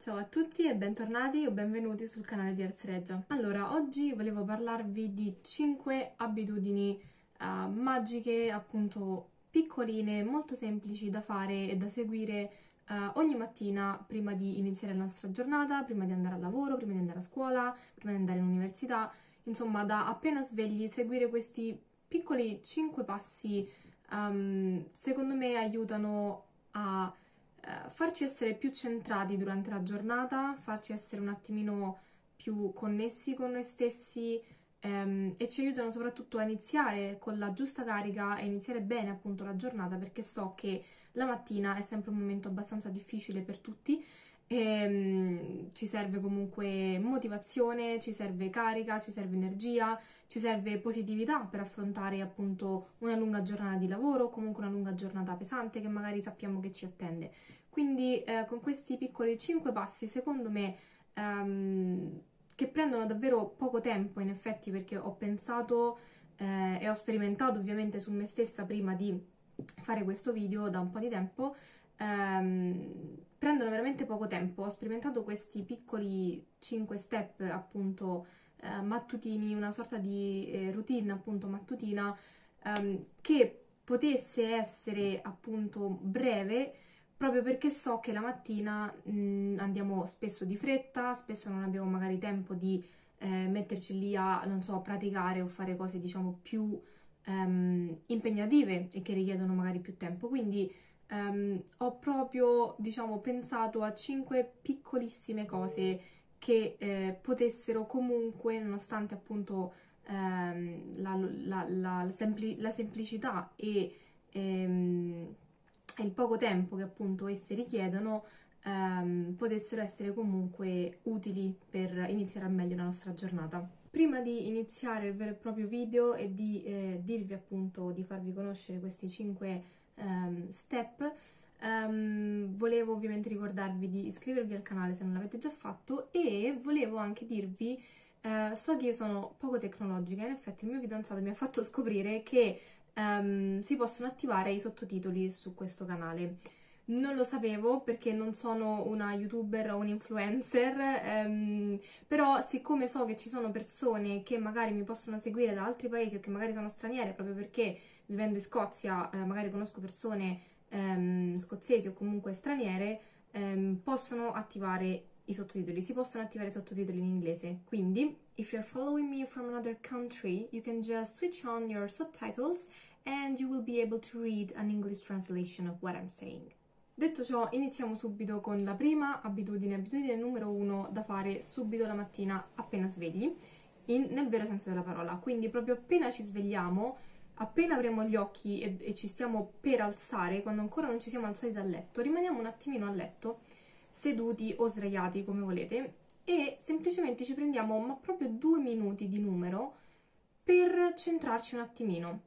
Ciao a tutti e bentornati o benvenuti sul canale di Arts Reggia. Allora, oggi volevo parlarvi di 5 abitudini uh, magiche, appunto piccoline, molto semplici da fare e da seguire uh, ogni mattina prima di iniziare la nostra giornata, prima di andare al lavoro, prima di andare a scuola, prima di andare in università, insomma da appena svegli seguire questi piccoli 5 passi um, secondo me aiutano a uh, farci essere più centrati durante la giornata, farci essere un attimino più connessi con noi stessi um, e ci aiutano soprattutto a iniziare con la giusta carica e iniziare bene appunto la giornata perché so che la mattina è sempre un momento abbastanza difficile per tutti e, um, ci serve comunque motivazione, ci serve carica, ci serve energia, ci serve positività per affrontare appunto una lunga giornata di lavoro comunque una lunga giornata pesante che magari sappiamo che ci attende. Quindi eh, con questi piccoli 5 passi, secondo me, um, che prendono davvero poco tempo in effetti perché ho pensato eh, e ho sperimentato ovviamente su me stessa prima di fare questo video da un po' di tempo, ehm, prendono veramente poco tempo. Ho sperimentato questi piccoli 5 step appunto eh, mattutini, una sorta di eh, routine appunto mattutina ehm, che potesse essere appunto breve proprio perché so che la mattina mh, andiamo spesso di fretta, spesso non abbiamo magari tempo di eh, metterci lì a, non so, praticare o fare cose diciamo più ehm, impegnative e che richiedono magari più tempo. Quindi um, ho proprio, diciamo, pensato a cinque piccolissime cose che eh, potessero comunque, nonostante appunto ehm, la, la, la, la, sempli- la semplicità e, ehm, il poco tempo che appunto esse richiedono, ehm, potessero essere comunque utili per iniziare al meglio la nostra giornata. Prima di iniziare il vero e proprio video e di eh, dirvi appunto di farvi conoscere questi 5 um, step, um, volevo ovviamente ricordarvi di iscrivervi al canale se non l'avete già fatto e volevo anche dirvi Uh, so che io sono poco tecnologica, in effetti il mio fidanzato mi ha fatto scoprire che um, si possono attivare i sottotitoli su questo canale. Non lo sapevo perché non sono una youtuber o un influencer, um, però siccome so che ci sono persone che magari mi possono seguire da altri paesi o che magari sono straniere proprio perché vivendo in Scozia eh, magari conosco persone um, scozzesi o comunque straniere, um, possono attivare i sottotitoli, si possono attivare i sottotitoli in inglese. Quindi, if you're following me from another country, you can just switch on your subtitles and you will be able to read an English translation of what I'm saying. Detto ciò, iniziamo subito con la prima abitudine, abitudine numero uno da fare subito la mattina appena svegli, in, nel vero senso della parola. Quindi proprio appena ci svegliamo, appena apriamo gli occhi e, e, ci stiamo per alzare, quando ancora non ci siamo alzati dal letto, rimaniamo un attimino a letto, seduti o sdraiati come volete, e semplicemente ci prendiamo ma proprio due minuti di numero per centrarci un attimino.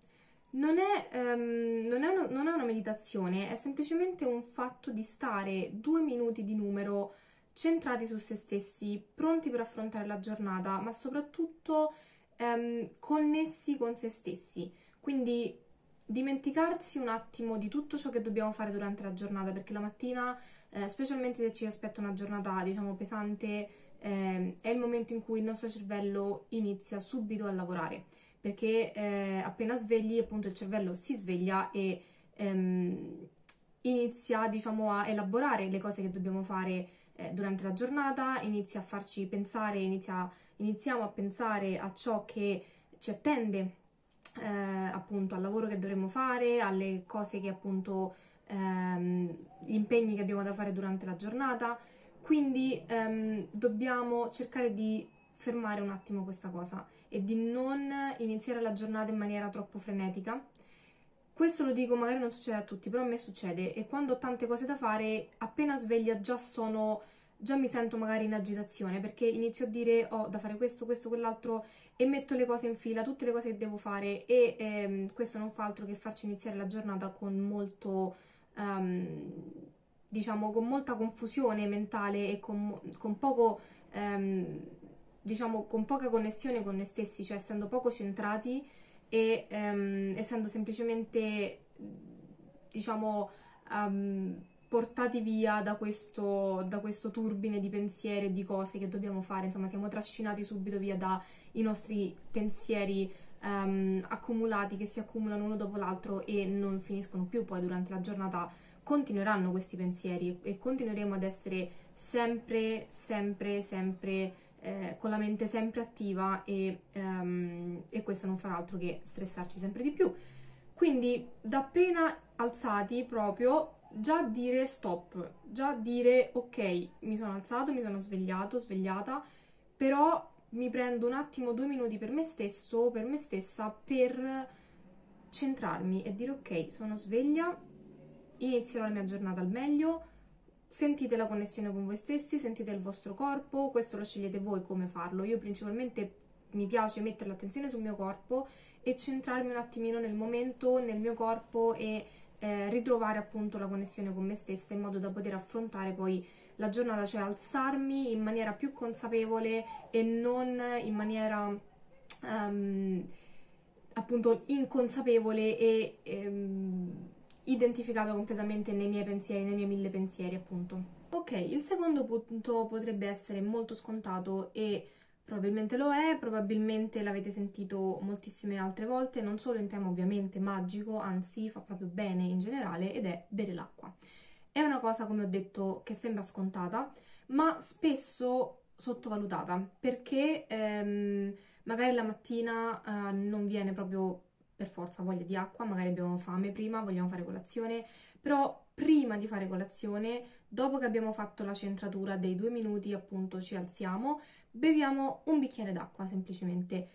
Non è, um, non, è una, non è una meditazione, è semplicemente un fatto di stare due minuti di numero centrati su se stessi, pronti per affrontare la giornata, ma soprattutto um, connessi con se stessi. Quindi dimenticarsi un attimo di tutto ciò che dobbiamo fare durante la giornata, perché la mattina, eh, specialmente se ci aspetta una giornata, diciamo, pesante, eh, è il momento in cui il nostro cervello inizia subito a lavorare perché eh, appena svegli appunto il cervello si sveglia e ehm, inizia diciamo a elaborare le cose che dobbiamo fare eh, durante la giornata, inizia a farci pensare, inizia, iniziamo a pensare a ciò che ci attende eh, appunto al lavoro che dovremo fare, alle cose che appunto ehm, gli impegni che abbiamo da fare durante la giornata, quindi ehm, dobbiamo cercare di fermare un attimo questa cosa e di non iniziare la giornata in maniera troppo frenetica. Questo lo dico, magari non succede a tutti, però a me succede e quando ho tante cose da fare, appena sveglia già sono già mi sento magari in agitazione perché inizio a dire ho oh, da fare questo, questo, quell'altro e metto le cose in fila, tutte le cose che devo fare e ehm, questo non fa altro che farci iniziare la giornata con molto, um, diciamo, con molta confusione mentale e con, con poco um, diciamo, con poca connessione con noi stessi, cioè essendo poco centrati e um, essendo semplicemente, diciamo, portati via da questo, da questo turbine di pensieri e di cose che dobbiamo fare, insomma siamo trascinati subito via dai nostri pensieri um, accumulati che si accumulano uno dopo l'altro e non finiscono più, poi durante la giornata continueranno questi pensieri e continueremo ad essere sempre, sempre, sempre eh, con la mente sempre attiva e, um, e questo non farà altro che stressarci sempre di più. Quindi da appena alzati proprio già dire stop, già dire ok, mi sono alzato, mi sono svegliato, svegliata, però mi prendo un attimo, due minuti per me stesso, per me stessa, per centrarmi e dire ok, sono sveglia, inizierò la mia giornata al meglio, sentite la connessione con voi stessi, sentite il vostro corpo, questo lo scegliete voi come farlo. Io principalmente mi piace mettere l'attenzione sul mio corpo e centrarmi un attimino nel momento, nel mio corpo e eh, ritrovare appunto la connessione con me stessa in modo da poter affrontare poi la giornata, cioè alzarmi in maniera più consapevole e non in maniera um, appunto inconsapevole e um, identificata completamente nei miei pensieri, nei miei mille pensieri appunto. Ok, il secondo punto potrebbe essere molto scontato e Probabilmente lo è, probabilmente l'avete sentito moltissime altre volte, non solo in tema ovviamente magico, anzi fa proprio bene in generale, ed è bere l'acqua. È una cosa, come ho detto, che sembra scontata, ma spesso sottovalutata, perché ehm, magari la mattina eh, non viene proprio per forza voglia di acqua, magari abbiamo fame prima, vogliamo fare colazione, però prima di fare colazione, dopo che abbiamo fatto la centratura dei due minuti, appunto ci alziamo, beviamo un bicchiere d'acqua semplicemente.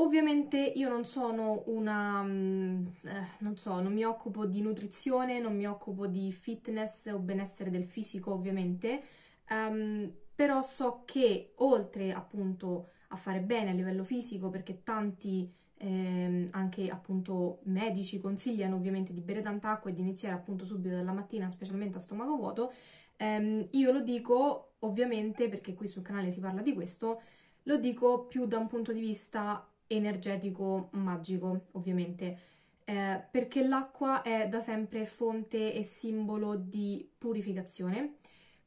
Ovviamente io non sono una, mm, eh, non so, non mi occupo di nutrizione, non mi occupo di fitness o benessere del fisico ovviamente, um, però so che oltre appunto a fare bene a livello fisico, perché tanti eh, anche appunto medici consigliano ovviamente di bere tanta acqua e di iniziare appunto subito dalla mattina, specialmente a stomaco vuoto, ehm, io lo dico ovviamente, perché qui sul canale si parla di questo, lo dico più da un punto di vista energetico magico, ovviamente, eh, perché l'acqua è da sempre fonte e simbolo di purificazione.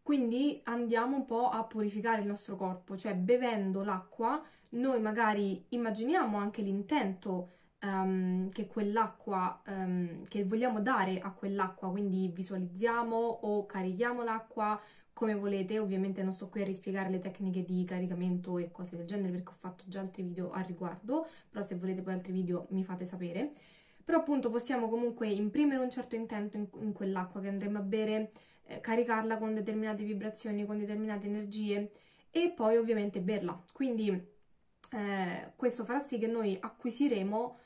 Quindi andiamo un po' a purificare il nostro corpo, cioè bevendo l'acqua noi magari immaginiamo anche l'intento um, che quell'acqua, um, che vogliamo dare a quell'acqua, quindi visualizziamo o carichiamo l'acqua come volete, ovviamente non sto qui a rispiegare le tecniche di caricamento e cose del genere perché ho fatto già altri video al riguardo, però se volete poi altri video mi fate sapere. Però appunto possiamo comunque imprimere un certo intento in, in quell'acqua che andremo a bere, eh, caricarla con determinate vibrazioni, con determinate energie e poi ovviamente berla. Quindi eh, questo farà sì che noi acquisiremo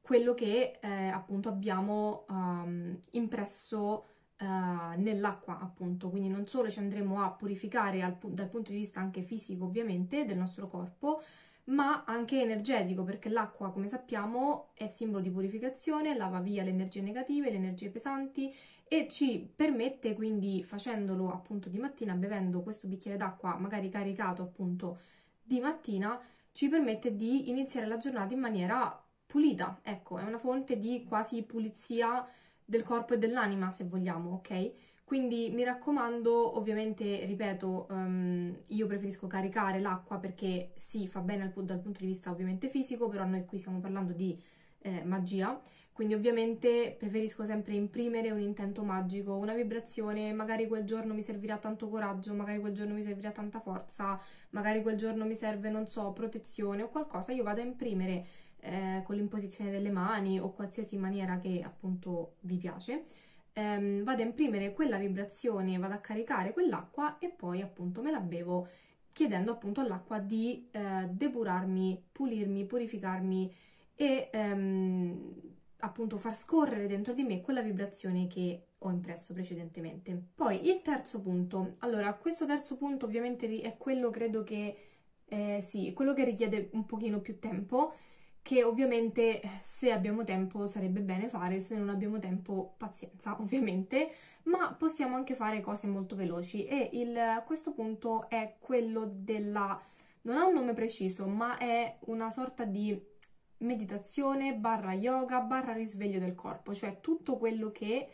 quello che eh, appunto abbiamo um, impresso uh, nell'acqua appunto, quindi non solo ci andremo a purificare al, dal punto di vista anche fisico ovviamente del nostro corpo, ma anche energetico, perché l'acqua, come sappiamo, è simbolo di purificazione, lava via le energie negative, le energie pesanti e ci permette quindi, facendolo appunto di mattina, bevendo questo bicchiere d'acqua, magari caricato appunto di mattina, ci permette di iniziare la giornata in maniera pulita. Ecco, è una fonte di quasi pulizia del corpo e dell'anima, se vogliamo, ok? Quindi mi raccomando, ovviamente, ripeto, um, io preferisco caricare l'acqua perché sì, fa bene dal, dal punto di vista ovviamente fisico, però noi qui stiamo parlando di eh, magia, quindi ovviamente preferisco sempre imprimere un intento magico, una vibrazione, magari quel giorno mi servirà tanto coraggio, magari quel giorno mi servirà tanta forza, magari quel giorno mi serve, non so, protezione o qualcosa, io vado a imprimere eh, con l'imposizione delle mani o qualsiasi maniera che appunto vi piace, ehm, vado a imprimere quella vibrazione, vado a caricare quell'acqua e poi appunto me la bevo chiedendo appunto all'acqua di eh, depurarmi, pulirmi, purificarmi e ehm, appunto far scorrere dentro di me quella vibrazione che ho impresso precedentemente. Poi il terzo punto, allora questo terzo punto ovviamente è quello credo che eh, sì, quello che richiede un pochino più tempo che ovviamente eh, se abbiamo tempo sarebbe bene fare, se non abbiamo tempo pazienza ovviamente, ma possiamo anche fare cose molto veloci e il, questo punto è quello della... non ha un nome preciso, ma è una sorta di meditazione barra yoga barra risveglio del corpo, cioè tutto quello che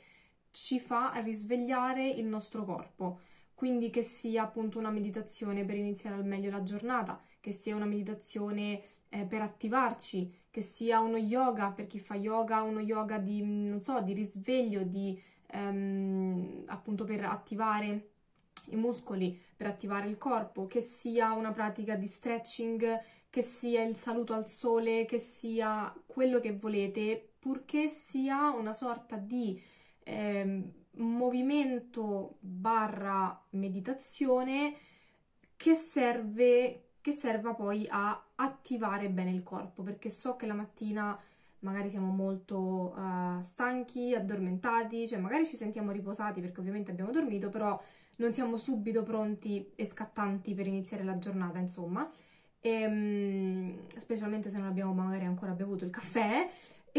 ci fa risvegliare il nostro corpo. Quindi che sia appunto una meditazione per iniziare al meglio la giornata, che sia una meditazione eh, per attivarci, che sia uno yoga per chi fa yoga, uno yoga di, non so, di risveglio, di ehm, appunto per attivare i muscoli, per attivare il corpo, che sia una pratica di stretching, che sia il saluto al sole, che sia quello che volete, purché sia una sorta di eh, movimento barra meditazione che serve che serva poi a attivare bene il corpo perché so che la mattina magari siamo molto uh, stanchi, addormentati, cioè magari ci sentiamo riposati perché ovviamente abbiamo dormito, però non siamo subito pronti e scattanti per iniziare la giornata, insomma, e, um, specialmente se non abbiamo magari ancora bevuto il caffè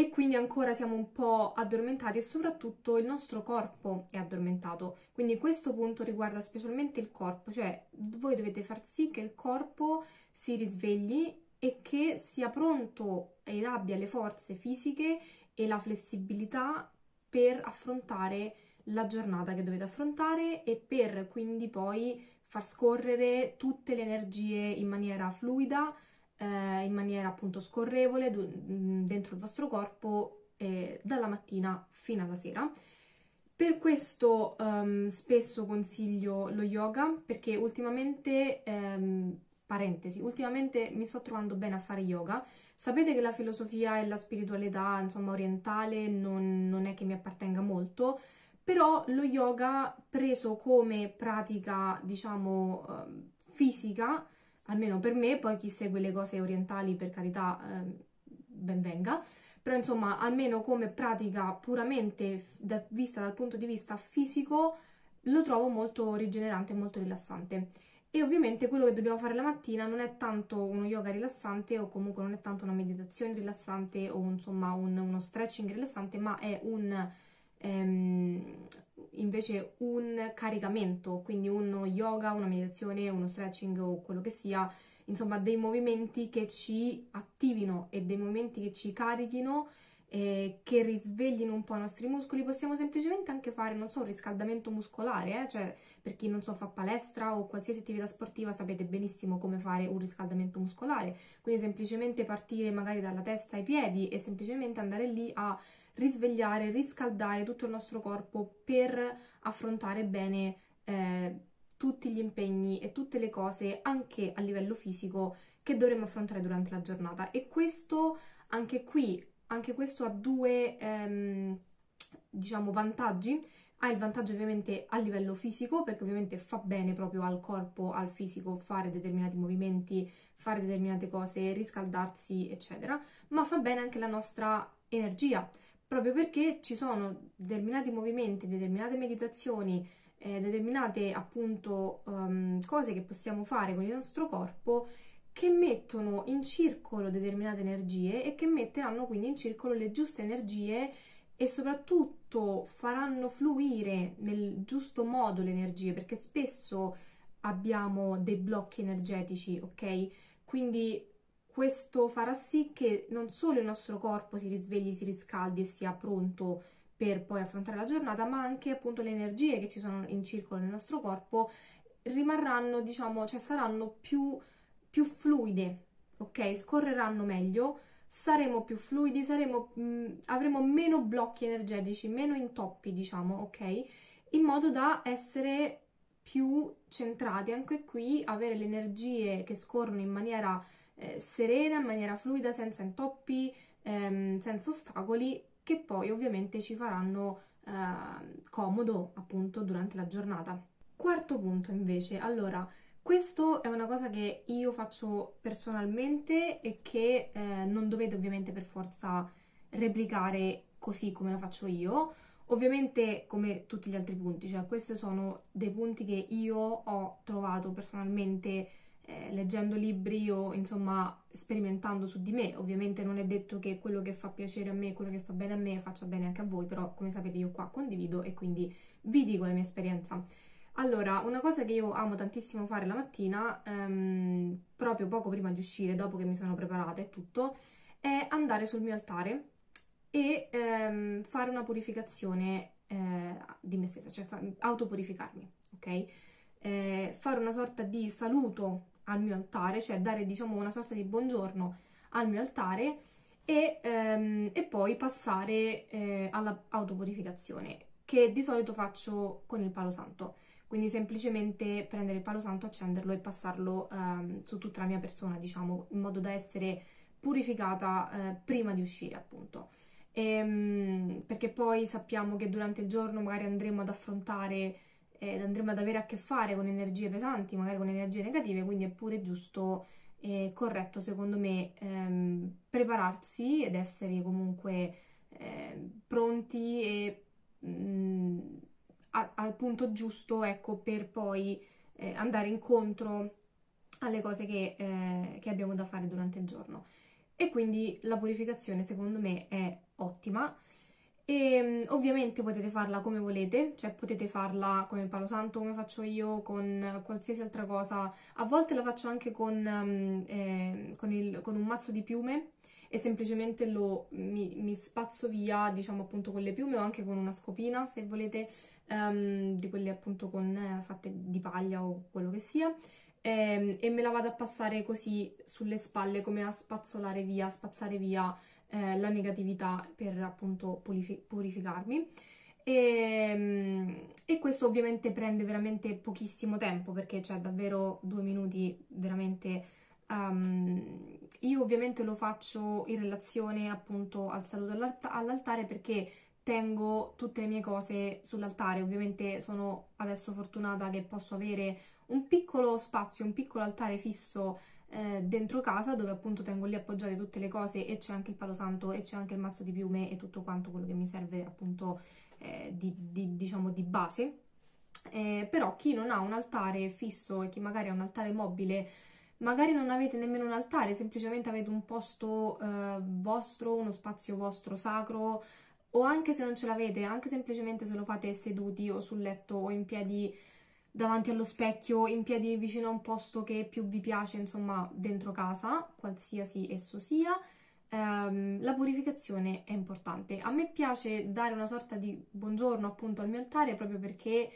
e quindi ancora siamo un po' addormentati e soprattutto il nostro corpo è addormentato. Quindi questo punto riguarda specialmente il corpo, cioè voi dovete far sì che il corpo si risvegli e che sia pronto ed abbia le forze fisiche e la flessibilità per affrontare la giornata che dovete affrontare e per quindi poi far scorrere tutte le energie in maniera fluida, eh, in maniera appunto scorrevole d- dentro il vostro corpo eh, dalla mattina fino alla sera. Per questo um, spesso consiglio lo yoga perché ultimamente, um, parentesi, ultimamente mi sto trovando bene a fare yoga. Sapete che la filosofia e la spiritualità, insomma, orientale non, non è che mi appartenga molto, però lo yoga preso come pratica, diciamo, um, fisica, almeno per me, poi chi segue le cose orientali per carità eh, ben venga, però insomma almeno come pratica puramente da, vista dal punto di vista fisico lo trovo molto rigenerante e molto rilassante. E ovviamente quello che dobbiamo fare la mattina non è tanto uno yoga rilassante o comunque non è tanto una meditazione rilassante o insomma un, uno stretching rilassante, ma è un ehm, invece un caricamento, quindi uno yoga, una meditazione, uno stretching o quello che sia, insomma dei movimenti che ci attivino e dei movimenti che ci carichino eh, che risveglino un po' i nostri muscoli, possiamo semplicemente anche fare, non so, un riscaldamento muscolare, eh? cioè per chi non so fa palestra o qualsiasi attività sportiva sapete benissimo come fare un riscaldamento muscolare, quindi semplicemente partire magari dalla testa ai piedi e semplicemente andare lì a risvegliare, riscaldare tutto il nostro corpo per affrontare bene eh, tutti gli impegni e tutte le cose anche a livello fisico che dovremo affrontare durante la giornata. E questo anche qui anche questo ha due ehm, diciamo vantaggi. Ha il vantaggio ovviamente a livello fisico perché ovviamente fa bene proprio al corpo, al fisico fare determinati movimenti, fare determinate cose, riscaldarsi eccetera, ma fa bene anche la nostra energia proprio perché ci sono determinati movimenti, determinate meditazioni, eh, determinate appunto um, cose che possiamo fare con il nostro corpo che mettono in circolo determinate energie e che metteranno quindi in circolo le giuste energie e soprattutto faranno fluire nel giusto modo le energie perché spesso abbiamo dei blocchi energetici, ok? Quindi questo farà sì che non solo il nostro corpo si risvegli, si riscaldi e sia pronto per poi affrontare la giornata, ma anche appunto le energie che ci sono in circolo nel nostro corpo rimarranno, diciamo, cioè saranno più, più fluide, ok? Scorreranno meglio, saremo più fluidi, saremo, mh, mm, avremo meno blocchi energetici, meno intoppi, diciamo, ok? In modo da essere più centrati anche qui, avere le energie che scorrono in maniera eh, serena, in maniera fluida, senza intoppi, ehm, senza ostacoli, che poi ovviamente ci faranno eh, comodo appunto durante la giornata. Quarto punto invece, allora, questo è una cosa che io faccio personalmente e che eh, non dovete ovviamente per forza replicare così come la faccio io. Ovviamente come tutti gli altri punti, cioè questi sono dei punti che io ho trovato personalmente eh, leggendo libri o insomma sperimentando su di me. Ovviamente non è detto che quello che fa piacere a me, quello che fa bene a me, faccia bene anche a voi, però come sapete io qua condivido e quindi vi dico la mia esperienza. Allora, una cosa che io amo tantissimo fare la mattina, ehm, proprio poco prima di uscire, dopo che mi sono preparata e tutto, è andare sul mio altare e ehm, fare una purificazione eh, di me stessa, cioè fa- autopurificarmi, ok? Eh, fare una sorta di saluto al mio altare, cioè dare diciamo una sorta di buongiorno al mio altare e, ehm, e poi passare eh, all'autopurificazione, che di solito faccio con il palo santo. Quindi semplicemente prendere il palo santo, accenderlo e passarlo ehm, su tutta la mia persona, diciamo, in modo da essere purificata eh, prima di uscire, appunto. E, ehm, perché poi sappiamo che durante il giorno magari andremo ad affrontare ed andremo ad avere a che fare con energie pesanti, magari con energie negative, quindi è pure giusto e corretto, secondo me, ehm, prepararsi ed essere comunque eh, pronti e mh, mm, a, al punto giusto, ecco, per poi eh, andare incontro alle cose che, eh, che abbiamo da fare durante il giorno. E quindi la purificazione, secondo me, è ottima. E mm, ovviamente potete farla come volete, cioè potete farla con il palo santo come faccio io, con qualsiasi altra cosa. A volte la faccio anche con, eh, con, il, con un mazzo di piume e semplicemente lo, mi, mi, spazzo via, diciamo appunto con le piume o anche con una scopina, se volete, um, di quelle appunto con, eh, fatte di paglia o quello che sia. E, ehm, e me la vado a passare così sulle spalle come a spazzolare via, spazzare via eh, la negatività per appunto purificarmi. E, mm, e, questo ovviamente prende veramente pochissimo tempo perché c'è davvero due minuti veramente um, io ovviamente lo faccio in relazione appunto al saluto all'altare perché tengo tutte le mie cose sull'altare ovviamente sono adesso fortunata che posso avere un piccolo spazio un piccolo altare fisso eh, dentro casa dove appunto tengo lì appoggiate tutte le cose e c'è anche il palo santo e c'è anche il mazzo di piume e tutto quanto quello che mi serve appunto eh, di, di, diciamo di base. Eh, però chi non ha un altare fisso e chi magari ha un altare mobile magari non avete nemmeno un altare, semplicemente avete un posto eh, vostro, uno spazio vostro sacro, o anche se non ce l'avete, anche semplicemente se lo fate seduti o sul letto o in piedi davanti allo specchio, in piedi vicino a un posto che più vi piace, insomma, dentro casa, qualsiasi esso sia. Um, la purificazione è importante. A me piace dare una sorta di buongiorno appunto al mio altare proprio perché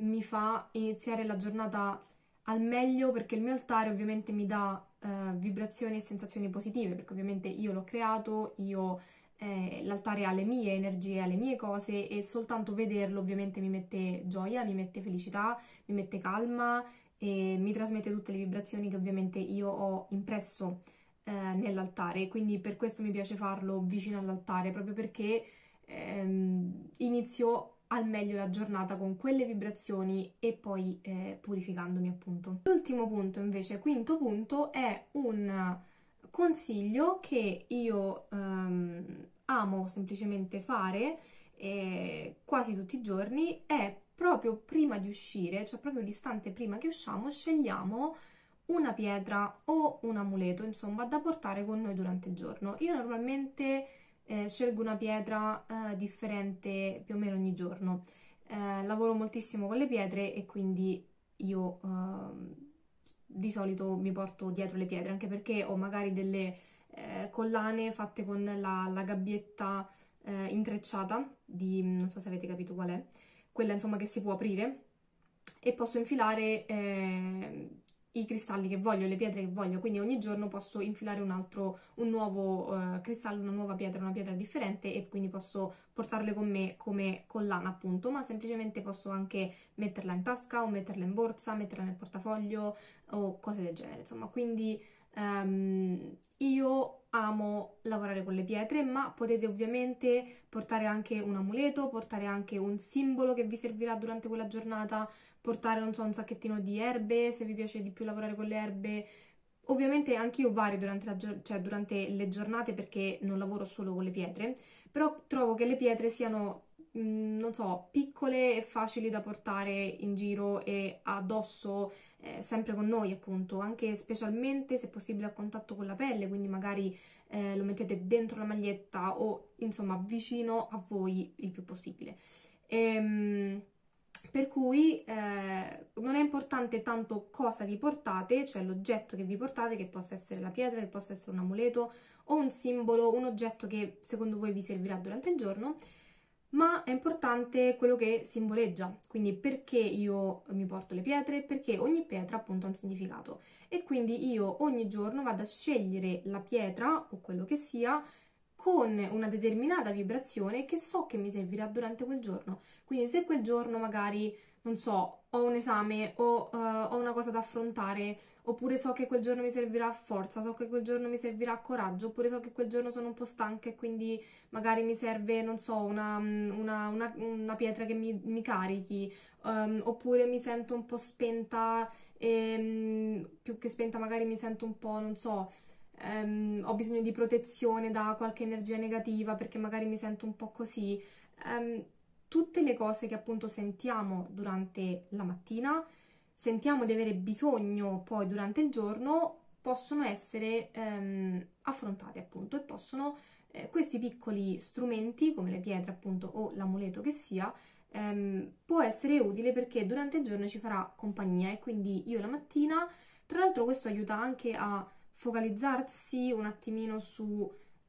mi fa iniziare la giornata al meglio perché il mio altare ovviamente mi dà uh, vibrazioni e sensazioni positive perché ovviamente io l'ho creato, io eh, l'altare ha le mie energie, le mie cose e soltanto vederlo ovviamente mi mette gioia, mi mette felicità, mi mette calma e mi trasmette tutte le vibrazioni che ovviamente io ho impresso eh, nell'altare. Quindi per questo mi piace farlo vicino all'altare, proprio perché ehm, inizio al meglio la giornata con quelle vibrazioni e poi eh, purificandomi appunto. L'ultimo punto invece, quinto punto, è un consiglio che io um, amo semplicemente fare eh, quasi tutti i giorni è proprio prima di uscire, cioè proprio l'istante prima che usciamo, scegliamo una pietra o un amuleto, insomma, da portare con noi durante il giorno. Io normalmente eh, scelgo una pietra eh, differente più o meno ogni giorno. Eh, lavoro moltissimo con le pietre e quindi io ehm, di solito mi porto dietro le pietre, anche perché ho magari delle eh, collane fatte con la, la gabbietta eh, intrecciata, di, non so se avete capito qual è, quella insomma che si può aprire, e posso infilare eh, i cristalli che voglio, le pietre che voglio, quindi ogni giorno posso infilare un altro, un nuovo uh, cristallo, una nuova pietra, una pietra differente e quindi posso portarle con me come collana appunto, ma semplicemente posso anche metterla in tasca o metterla in borsa, metterla nel portafoglio o cose del genere, insomma, quindi um, io amo lavorare con le pietre, ma potete ovviamente portare anche un amuleto, portare anche un simbolo che vi servirà durante quella giornata, portare, non so, un sacchettino di erbe, se vi piace di più lavorare con le erbe. Ovviamente anche io vario durante, gio- cioè durante le giornate perché non lavoro solo con le pietre, però trovo che le pietre siano, mm, non so, piccole e facili da portare in giro e addosso, eh, sempre con noi appunto, anche specialmente se possibile a contatto con la pelle, quindi magari eh, lo mettete dentro la maglietta o insomma vicino a voi il più possibile. Ehm, per cui eh, non è importante tanto cosa vi portate, cioè l'oggetto che vi portate, che possa essere la pietra, che possa essere un amuleto o un simbolo, un oggetto che secondo voi vi servirà durante il giorno, ma è importante quello che simboleggia, quindi perché io mi porto le pietre, perché ogni pietra appunto ha un significato. E quindi io ogni giorno vado a scegliere la pietra o quello che sia con una determinata vibrazione che so che mi servirà durante quel giorno. Quindi se quel giorno magari, non so, ho un esame o uh, ho una cosa da affrontare, oppure so che quel giorno mi servirà forza, so che quel giorno mi servirà coraggio, oppure so che quel giorno sono un po' stanca e quindi magari mi serve, non so, una, una, una, una pietra che mi, mi carichi, um, oppure mi sento un po' spenta, e, um, più che spenta magari mi sento un po', non so, um, ho bisogno di protezione da qualche energia negativa perché magari mi sento un po' così. tutte le cose che appunto sentiamo durante la mattina sentiamo di avere bisogno poi durante il giorno possono essere ehm, affrontate appunto e possono eh, questi piccoli strumenti come le pietre appunto o l'amuleto che sia ehm, può essere utile perché durante il giorno ci farà compagnia e quindi io la mattina tra l'altro questo aiuta anche a focalizzarsi un attimino su,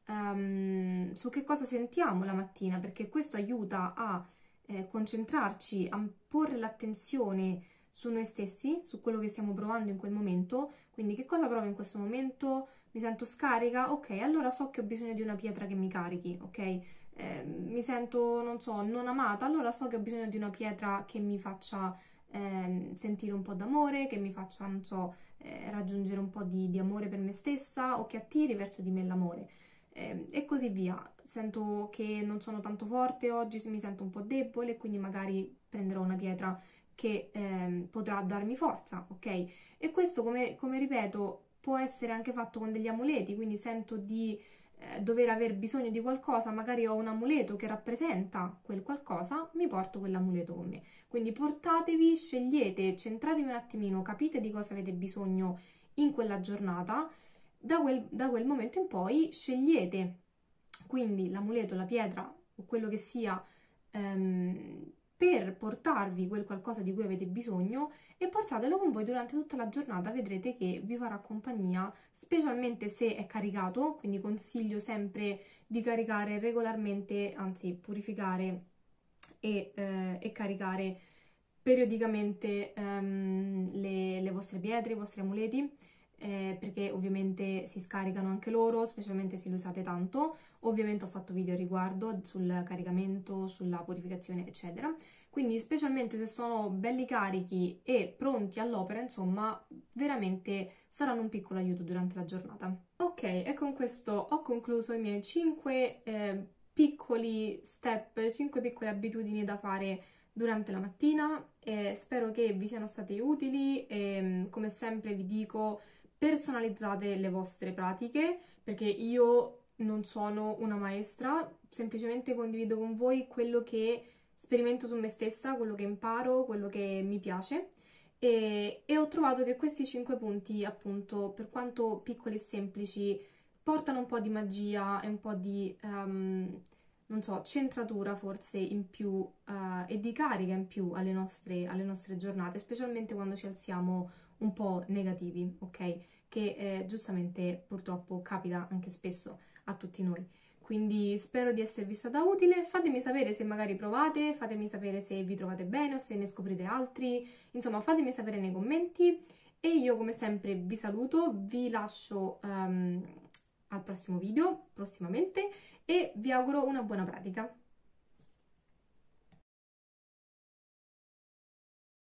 um, su che cosa sentiamo la mattina perché questo aiuta a eh, concentrarci a porre l'attenzione su noi stessi, su quello che stiamo provando in quel momento. Quindi che cosa provo in questo momento? Mi sento scarica? Ok, allora so che ho bisogno di una pietra che mi carichi, ok? Eh, mi sento, non so, non amata, allora so che ho bisogno di una pietra che mi faccia eh, sentire un po' d'amore, che mi faccia, non so, eh, raggiungere un po' di, di, amore per me stessa o che attiri verso di me l'amore. Eh, e così via. Sento che non sono tanto forte oggi, mi sento un po' debole, quindi magari prenderò una pietra che ehm, potrà darmi forza, ok? E questo, come, come, ripeto, può essere anche fatto con degli amuleti, quindi sento di eh, dover aver bisogno di qualcosa, magari ho un amuleto che rappresenta quel qualcosa, mi porto quell'amuleto con me. Quindi portatevi, scegliete, centratevi un attimino, capite di cosa avete bisogno in quella giornata, da quel, da quel momento in poi scegliete quindi l'amuleto, la pietra o quello che sia ehm, per portarvi quel qualcosa di cui avete bisogno e portatelo con voi durante tutta la giornata, vedrete che vi farà compagnia, specialmente se è caricato, quindi consiglio sempre di caricare regolarmente, anzi purificare e, eh, e caricare periodicamente ehm, le, le vostre pietre, i vostri amuleti eh, perché ovviamente si scaricano anche loro, specialmente se li usate tanto. Ovviamente ho fatto video a riguardo sul caricamento, sulla purificazione, eccetera. Quindi, specialmente se sono belli carichi e pronti all'opera, insomma, veramente saranno un piccolo aiuto durante la giornata. Ok, e con questo ho concluso i miei 5 eh, piccoli step, 5 piccole abitudini da fare durante la mattina. E spero che vi siano stati utili e come sempre vi dico personalizzate le vostre pratiche perché io non sono una maestra, semplicemente condivido con voi quello che sperimento su me stessa, quello che imparo, quello che mi piace. E, e ho trovato che questi cinque punti, appunto, per quanto piccoli e semplici, portano un po' di magia e un po' di, um, non so, centratura forse in più uh, e di carica in più alle nostre, alle nostre giornate, specialmente quando ci alziamo un po' negativi, ok? Che eh, giustamente purtroppo capita anche spesso a tutti noi. Quindi spero di esservi stata utile, fatemi sapere se magari provate, fatemi sapere se vi trovate bene o se ne scoprite altri, insomma fatemi sapere nei commenti e io come sempre vi saluto, vi lascio um, al prossimo video prossimamente e vi auguro una buona pratica.